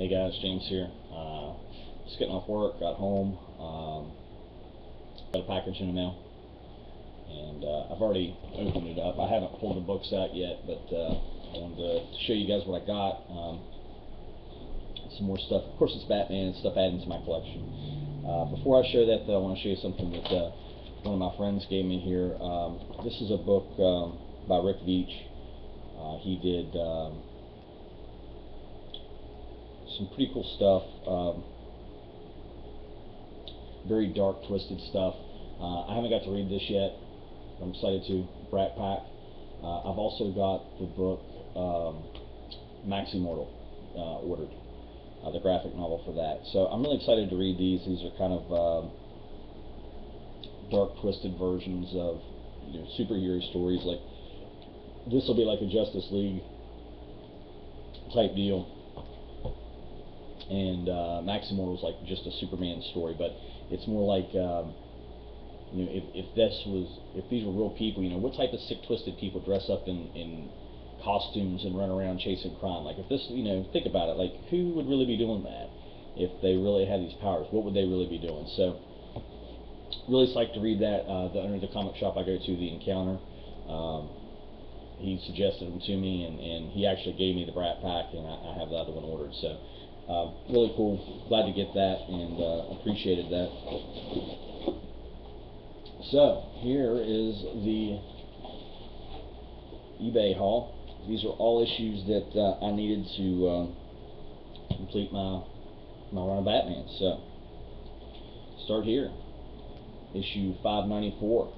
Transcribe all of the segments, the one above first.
Hey guys, James here. Uh, just getting off work, got home, um, got a package in the mail, and uh, I've already opened it up. I haven't pulled the books out yet, but uh, I wanted to show you guys what I got. Um, some more stuff. Of course, it's Batman and stuff added to my collection. Uh, before I show that, though, I want to show you something that uh, one of my friends gave me here. Um, this is a book um, by Rick Veitch. Uh, he did. Some pretty cool stuff. Um, very dark, twisted stuff. Uh, I haven't got to read this yet. I'm excited to. Brat Pack. Uh, I've also got the book um, Maximortal uh, ordered, uh, the graphic novel for that. So I'm really excited to read these. These are kind of um, dark, twisted versions of you know, superhero stories. Like this will be like a Justice League type deal and uh, Maximortal was like just a Superman story, but it's more like um, you know if, if this was if these were real people, you know what type of sick twisted people dress up in in costumes and run around chasing crime? Like if this you know think about it, like who would really be doing that if they really had these powers? What would they really be doing? So really psyched to read that. Uh, the of the comic shop I go to, the Encounter. Um, he suggested them to me, and, and he actually gave me the Brat Pack, and I, I have the other one ordered. So uh, really cool. Glad to get that and uh, appreciated that. So, here is the eBay haul. These are all issues that uh, I needed to uh, complete my, my run of Batman. So, start here. Issue 594.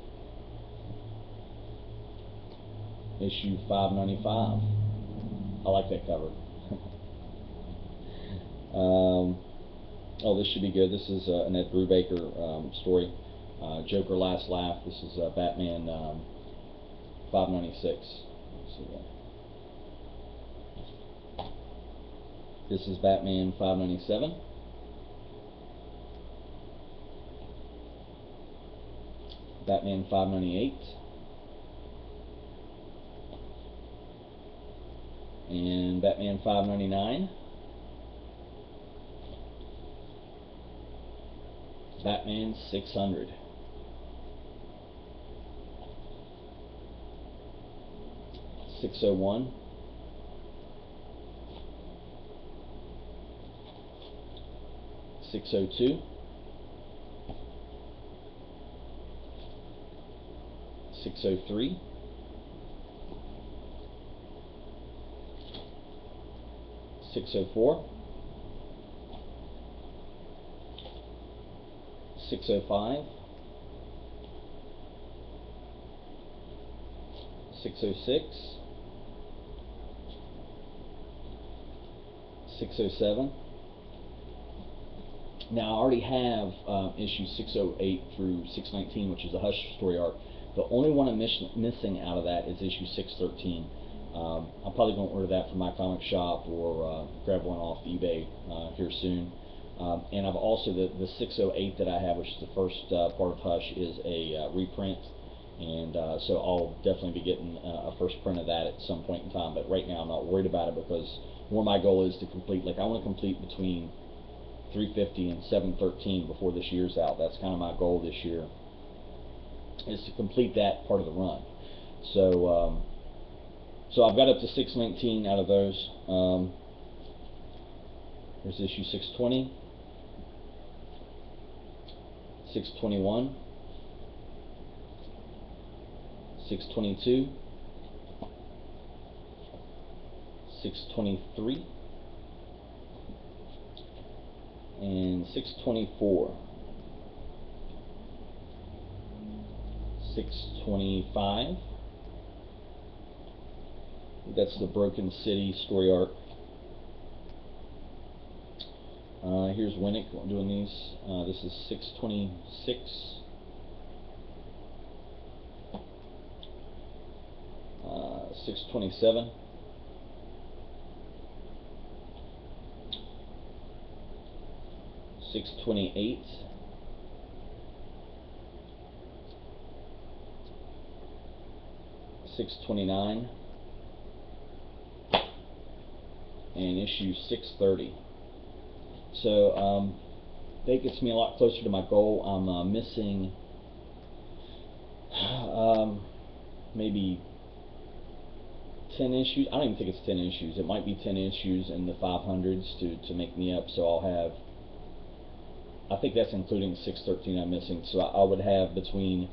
Issue 595. I like that cover. Um, oh, this should be good. This is uh, an Ed Brubaker um, story. Uh, Joker Last Laugh. This is uh, Batman um, 596. This is Batman 597. Batman 598. And Batman 599. Batman 600. Six oh one. Six oh two. Six oh three. Six oh four. 605, 606, 607. Now I already have uh, issues 608 through 619, which is the Hush story arc. The only one I'm miss missing out of that is issue 613. Um, I'm probably going to order that from my comic shop or uh, grab one off eBay uh, here soon. Um, and I've also, the, the 608 that I have, which is the first uh, part of Hush, is a uh, reprint. And uh, so I'll definitely be getting uh, a first print of that at some point in time. But right now I'm not worried about it because more my goal is to complete, like I want to complete between 350 and 713 before this year's out. That's kind of my goal this year, is to complete that part of the run. So, um, so I've got up to 619 out of those. Um, here's issue 620. 621, 622, 623, and 624. 625. That's the Broken City story arc. Uh, here's Winick doing these. Uh, this is 626. Uh, 627. Six twenty eight, six twenty nine, and issue six thirty. So um, that gets me a lot closer to my goal. I'm uh, missing um, maybe 10 issues. I don't even think it's 10 issues. It might be 10 issues in the 500s to, to make me up. So I'll have, I think that's including 613 I'm missing. So I, I would have between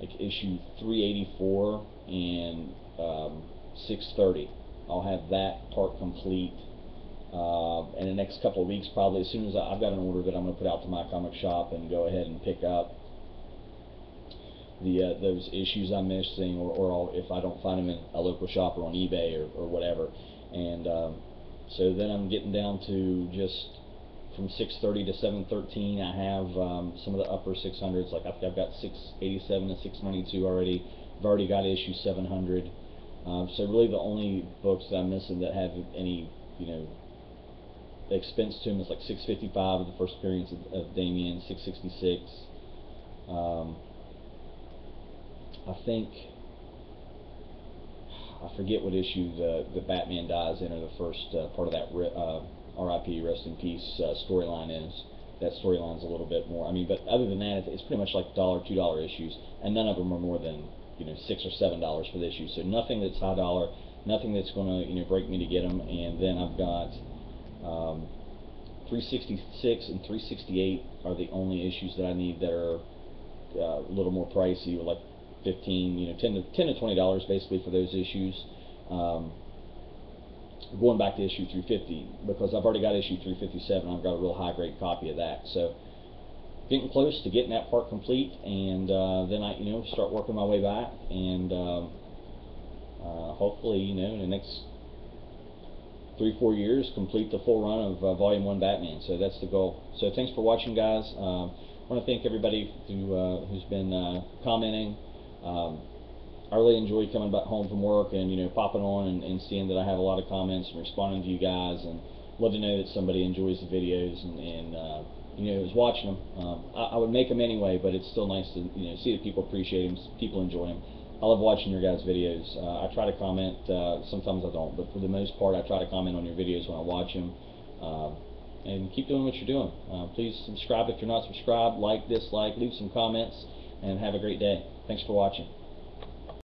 like issue 384 and um, 630. I'll have that part complete uh, in the next couple of weeks probably as soon as I've got an order that I'm going to put out to my comic shop and go ahead and pick up the uh, those issues I'm missing, or, or if I don't find them in a local shop or on eBay or, or whatever. And um, so then I'm getting down to just from 630 to 713. I have um, some of the upper 600s, like I've, I've got 687 and 692 already. I've already got issue 700. Um, so really the only books that I'm missing that have any, you know, expense to him is like 655 of the first appearance of, of Damian, 666. Um, I think I forget what issue the the Batman dies in or the first uh, part of that uh, R.I.P. Rest in Peace uh, storyline is. That storyline's a little bit more. I mean, but other than that, it's pretty much like dollar, two dollar issues, and none of them are more than you know six or seven dollars for the issue. So nothing that's high dollar, nothing that's going to you know break me to get them. And then I've got um, 366 and 368 are the only issues that I need that are uh, a little more pricey, like 15, you know, 10 to 10 to 20 dollars basically for those issues. Um, going back to issue 350 because I've already got issue 357. I've got a real high grade copy of that. So getting close to getting that part complete, and uh, then I, you know, start working my way back, and um, uh, hopefully, you know, in the next three, four years, complete the full run of uh, Volume One Batman. So that's the goal. So thanks for watching, guys. Um, I want to thank everybody who uh, who's been uh, commenting. Um, I really enjoy coming back home from work and you know popping on and, and seeing that I have a lot of comments and responding to you guys and love to know that somebody enjoys the videos and, and uh, you know is watching them. Um, I, I would make them anyway, but it's still nice to you know see that people appreciate them, people enjoy them. I love watching your guys' videos. Uh, I try to comment. Uh, sometimes I don't, but for the most part, I try to comment on your videos when I watch them. Uh, and keep doing what you're doing. Uh, please subscribe if you're not subscribed. Like, dislike, leave some comments, and have a great day. Thanks for watching.